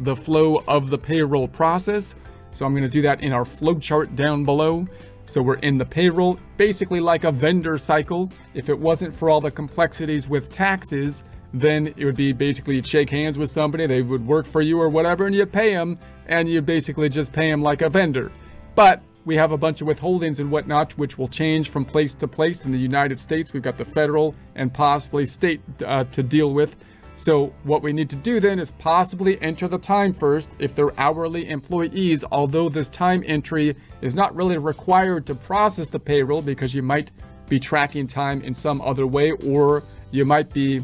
the flow of the payroll process. So I'm going to do that in our flow chart down below. So we're in the payroll, basically like a vendor cycle. If it wasn't for all the complexities with taxes, then it would be basically you'd shake hands with somebody, they would work for you or whatever, and you pay them, and you basically just pay them like a vendor. But we have a bunch of withholdings and whatnot, which will change from place to place in the United States. We've got the federal and possibly state uh, to deal with. So what we need to do then is possibly enter the time first if they're hourly employees, although this time entry is not really required to process the payroll because you might be tracking time in some other way, or you might be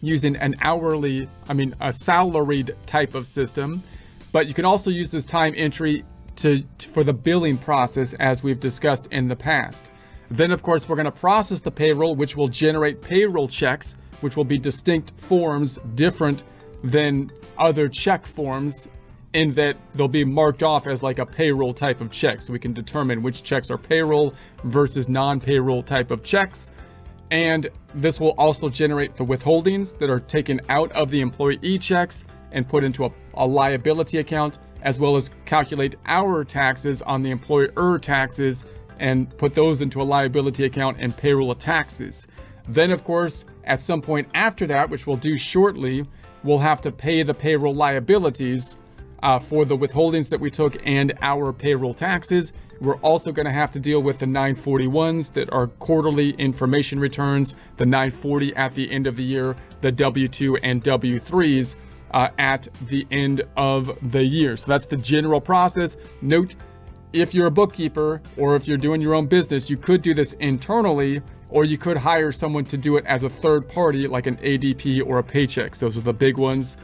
using an hourly, I mean, a salaried type of system. But you can also use this time entry to, for the billing process as we've discussed in the past. Then of course, we're gonna process the payroll, which will generate payroll checks, which will be distinct forms different than other check forms in that they'll be marked off as like a payroll type of check. So we can determine which checks are payroll versus non-payroll type of checks. And this will also generate the withholdings that are taken out of the employee checks and put into a, a liability account, as well as calculate our taxes on the employer taxes and put those into a liability account and payroll taxes. Then, of course, at some point after that, which we'll do shortly, we'll have to pay the payroll liabilities uh, for the withholdings that we took and our payroll taxes. We're also going to have to deal with the 941s that are quarterly information returns, the 940 at the end of the year, the W2 and W3s uh, at the end of the year. So that's the general process. Note, if you're a bookkeeper or if you're doing your own business, you could do this internally or you could hire someone to do it as a third party like an ADP or a Paychex. Those are the big ones.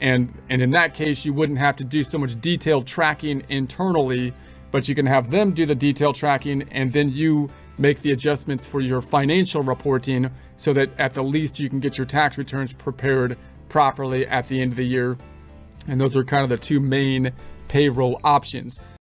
And, and in that case, you wouldn't have to do so much detailed tracking internally, but you can have them do the detailed tracking and then you make the adjustments for your financial reporting so that at the least you can get your tax returns prepared properly at the end of the year. And those are kind of the two main payroll options.